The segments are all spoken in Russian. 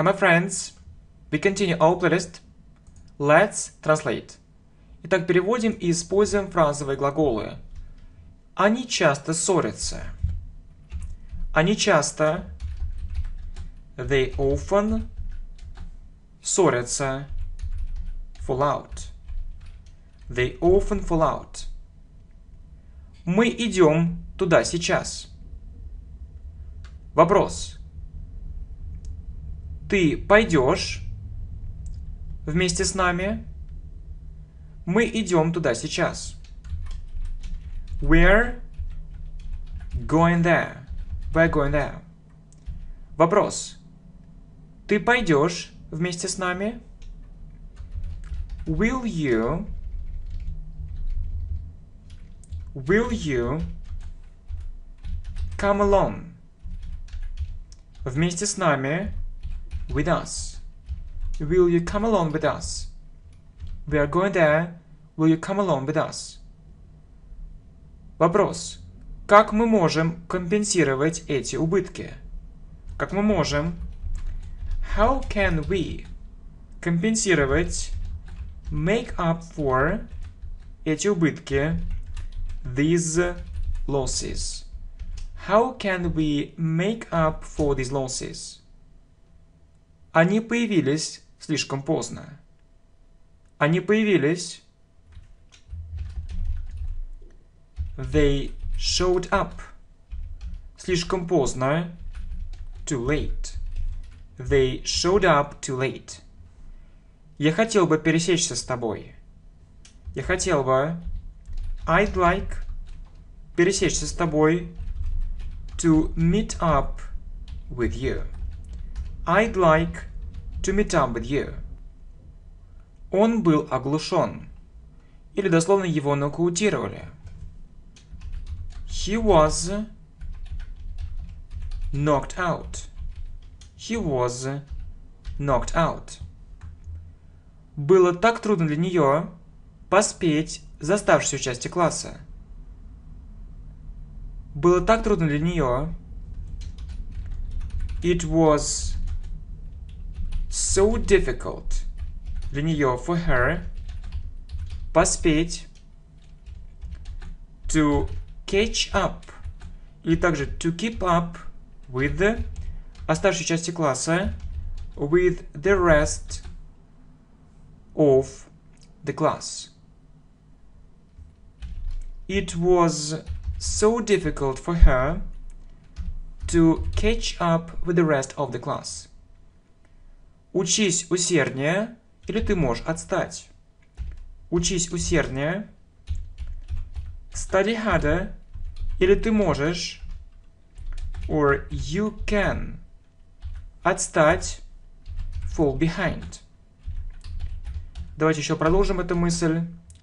Hi, my friends. We continue our playlist. Let's translate. Итак, переводим и используем фразовые глаголы. Они часто ссорятся. Они часто They often ссорятся. Fall out. They often fall out. Мы идем туда сейчас. Вопрос. Ты пойдешь вместе с нами? Мы идем туда сейчас. We're going there. We're going there. Вопрос. Ты пойдешь вместе с нами? Will you Will you come along? Вместе с нами. With us. Will you come along with us? We are going there. Will you come along with us? Вопрос. Как мы можем компенсировать эти убытки? Как мы можем? How can we компенсировать make up for эти убытки these losses? How can we make up for these losses? Они появились слишком поздно. Они появились. They showed up. Слишком поздно. Too late. They showed up too late. Я хотел бы пересечься с тобой. Я хотел бы. I'd like пересечься с тобой. To meet up with you. I'd like to meet up with you. Он был оглушен. Или дословно его нокаутировали. He was knocked out. He was knocked out. Было так трудно для нее поспеть за оставшуюся часть класса. Было так трудно для нее. It was so difficult для нее, for her, поспеть, to catch up, или также to keep up with the оставшей части класса, with the rest of the class. It was so difficult for her to catch up with the rest of the class. Учись усерднее, или ты можешь отстать. Учись усерднее. Study harder, или ты можешь, or you can, отстать, fall behind. Давайте еще продолжим эту мысль.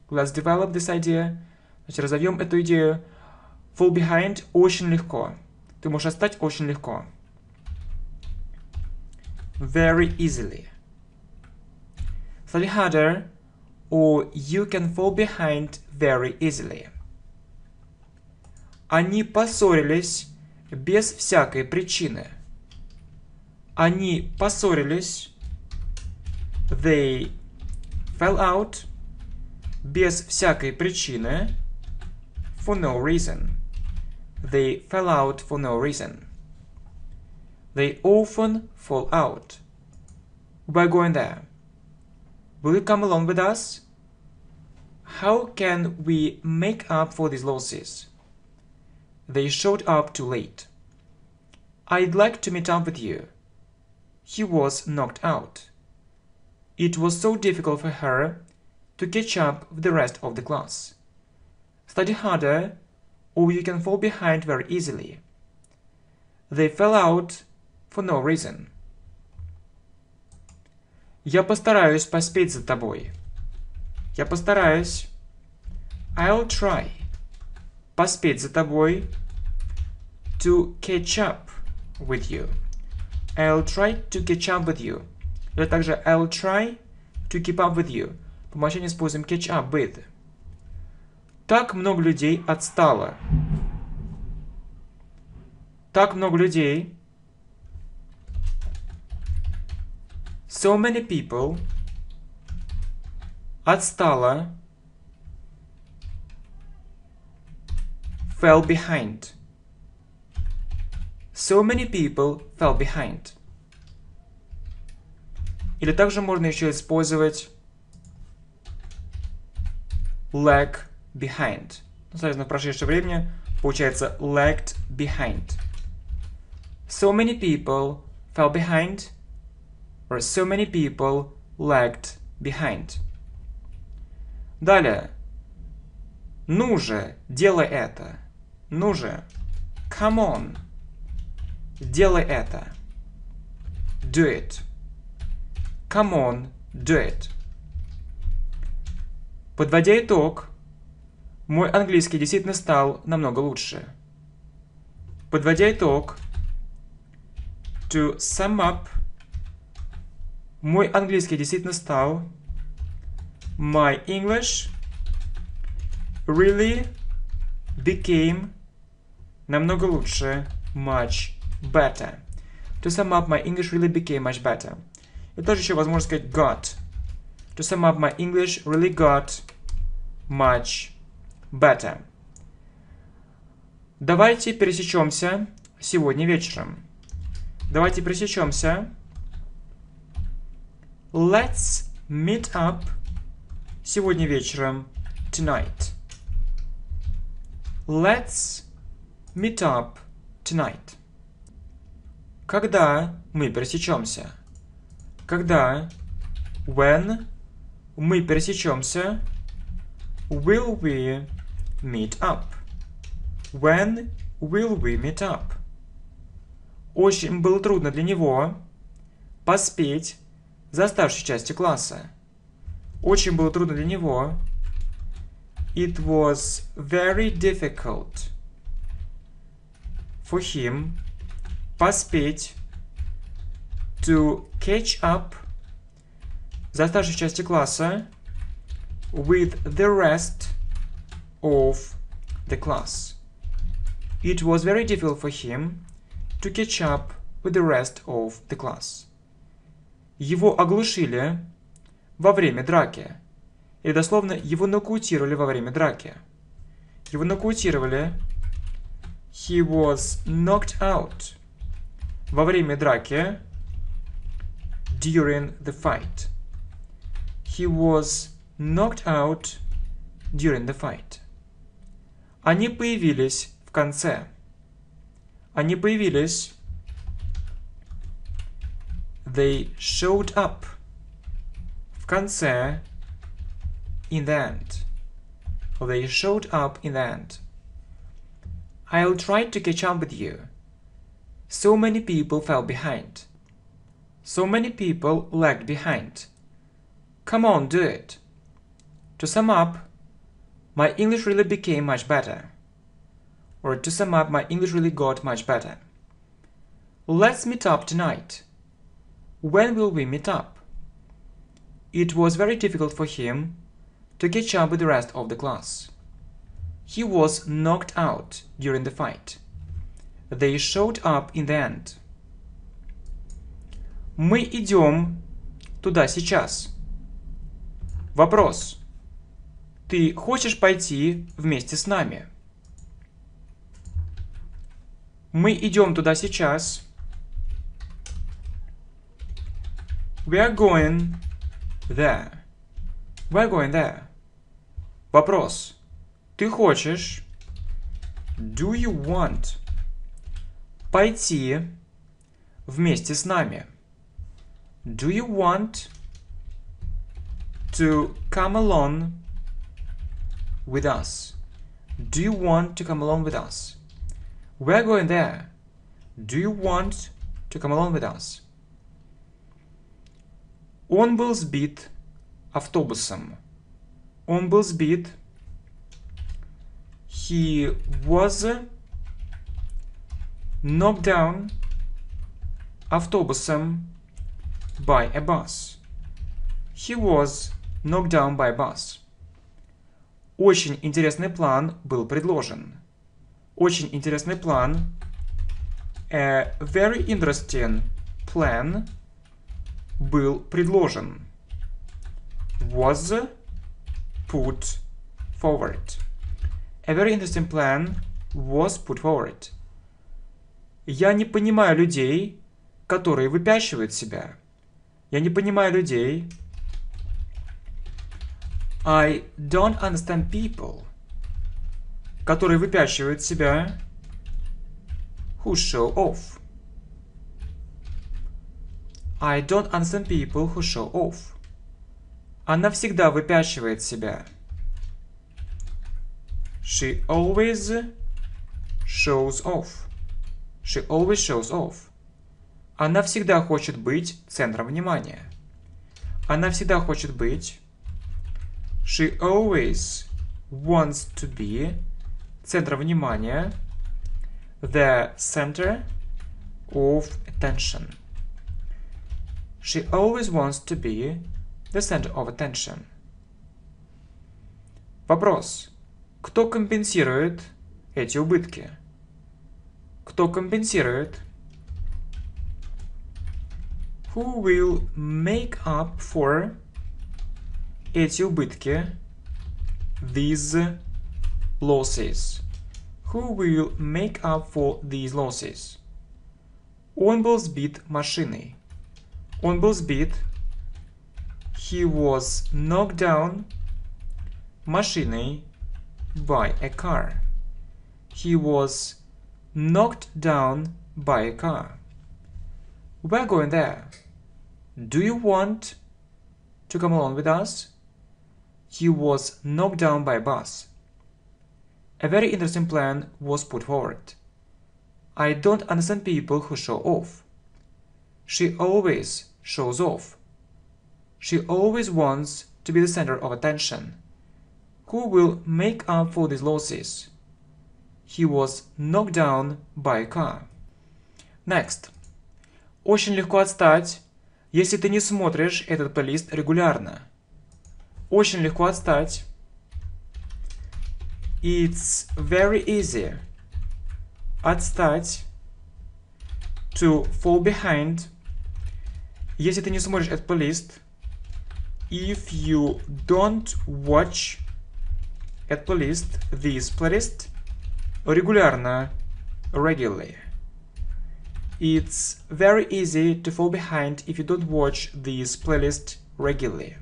Let's develop this idea. Значит, разовьем эту идею. Fall behind очень легко. Ты можешь отстать очень легко. Very easily. Study harder, or you can fall behind very easily. Они поссорились без всякой причины. Они поссорились. They fell out без всякой причины. For no reason. They fell out for no reason. They often fall out. We're going there. Will you come along with us? How can we make up for these losses? They showed up too late. I'd like to meet up with you. He was knocked out. It was so difficult for her to catch up with the rest of the class. Study harder, or you can fall behind very easily. They fell out for no reason. Я постараюсь поспеть за тобой. Я постараюсь. I'll try. Поспеть за тобой. To catch up with you. I'll try to catch up with you. Или также I'll try to keep up with you. По умолчанию используем catch up with. Так много людей отстало. Так много людей So many people отстала fell behind. So many people fell behind. Или также можно еще использовать lag behind. Ну, соответственно, в прошедшем времени получается lagged behind. So many people fell behind or so many people lagged behind. Далее. Ну же, делай это. Ну же. Come on. Делай это. Do it. Come on, do it. Подводя итог, мой английский действительно стал намного лучше. Подводя итог, to sum up, мой английский действительно стал My English really became намного лучше, much better. To sum up, my English really became much better. И тоже еще возможно сказать got. To sum up, my English really got much better. Давайте пересечемся сегодня вечером. Давайте пересечемся. Let's meet up сегодня вечером. Tonight. Let's meet up tonight. Когда мы пересечемся? Когда? When мы пересечемся? Will we meet up? When will we meet up? Очень было трудно для него поспеть за оставшей части класса. Очень было трудно для него. It was very difficult for him поспеть to catch up за оставшей части класса with the rest of the class. It was very difficult for him to catch up with the rest of the class. Его оглушили во время драки. Или дословно, его нокаутировали во время драки. Его нокаутировали. He was knocked out. Во время драки. During the fight. He was knocked out during the fight. Они появились в конце. Они появились. They showed up. В конце. In the end. They showed up in the end. I'll try to catch up with you. So many people fell behind. So many people lagged behind. Come on, do it. To sum up, my English really became much better. Or to sum up, my English really got much better. Let's meet up tonight. When will we meet up? It was very difficult for him to catch up with the rest of the class. He was knocked out during the fight. They showed up in the end. Мы идем туда сейчас. Вопрос. Ты хочешь пойти вместе с нами? Мы идем туда сейчас. We are going there. We are going there. Вопрос. Ты хочешь? Do you want? Пойти вместе с нами. Do you want to come along with us? Do you want to come along with us? We're going there. Do you want to come along with us? Он был сбит автобусом. Он был сбит. He was knocked down автобусом by a bus. He was knocked down by a bus. Очень интересный план был предложен. Очень интересный план. A very interesting plan был предложен. Was put forward. A very interesting plan was put forward. Я не понимаю людей, которые выпячивают себя. Я не понимаю людей. I don't understand people, которые выпячивают себя. Who show off. I don't understand people who show off. Она всегда выпячивает себя. She always shows off. She always shows off. Она всегда хочет быть центром внимания. Она всегда хочет быть. She always wants to be центром внимания. The center of attention. She always wants to be the center of attention. Вопрос. Кто компенсирует эти убытки? Кто компенсирует? Who will make up for эти убытки? These losses. Who will make up for these losses? Он был сбит машиной. on both beat he was knocked down machine by a car. He was knocked down by a car. We're going there. Do you want to come along with us? He was knocked down by a bus. A very interesting plan was put forward. I don't understand people who show off. She always shows off. She always wants to be the center of attention. Who will make up for these losses? He was knocked down by a car. Next. Очень легко отстать, если ты не смотришь этот плейлист регулярно. Очень легко отстать. It's very easy. Отстать. To fall behind. Если ты не смотришь этот плейлист. If you don't watch этот плейлист, this playlist, регулярно, regularly. It's very easy to fall behind if you don't watch this playlist regularly.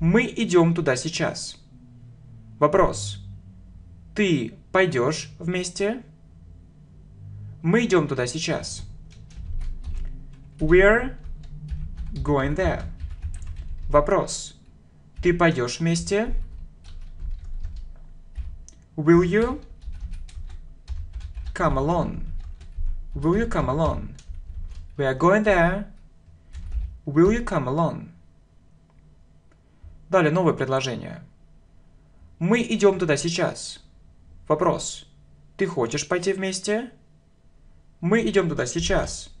Мы идем туда сейчас. Вопрос. Ты пойдешь вместе? Мы идем туда сейчас. We're going there. Вопрос. Ты пойдешь вместе? Will you come along? Will you come along? We are going there. Will you come along? Далее новое предложение. Мы идем туда сейчас. Вопрос. Ты хочешь пойти вместе? Мы идем туда сейчас.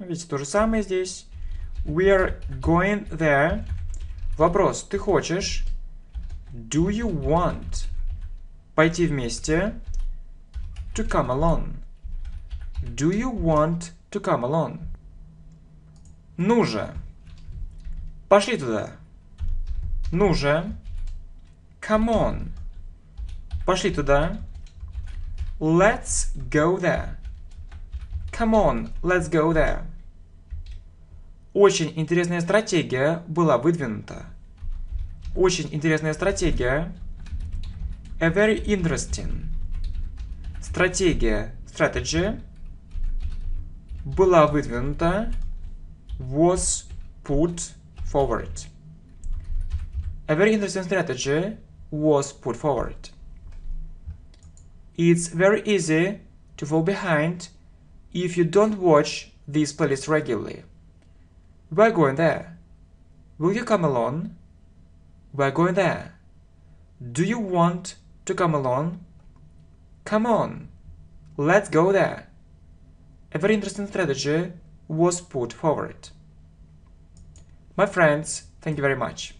Видите, то же самое здесь. We are going there. Вопрос. Ты хочешь? Do you want? Пойти вместе. To come along. Do you want to come along? Ну же. Пошли туда. Ну же. Come on. Пошли туда. Let's go there. Come on, let's go there. Очень интересная стратегия была выдвинута. Очень интересная стратегия. A very interesting. Стратегия. Strategy была выдвинута was put forward. A very interesting strategy was put forward. It's very easy to fall behind if you don't watch this playlist regularly. We're going there. Will you come along? We're going there. Do you want to come along? Come on. Let's go there a very interesting strategy was put forward. My friends, thank you very much.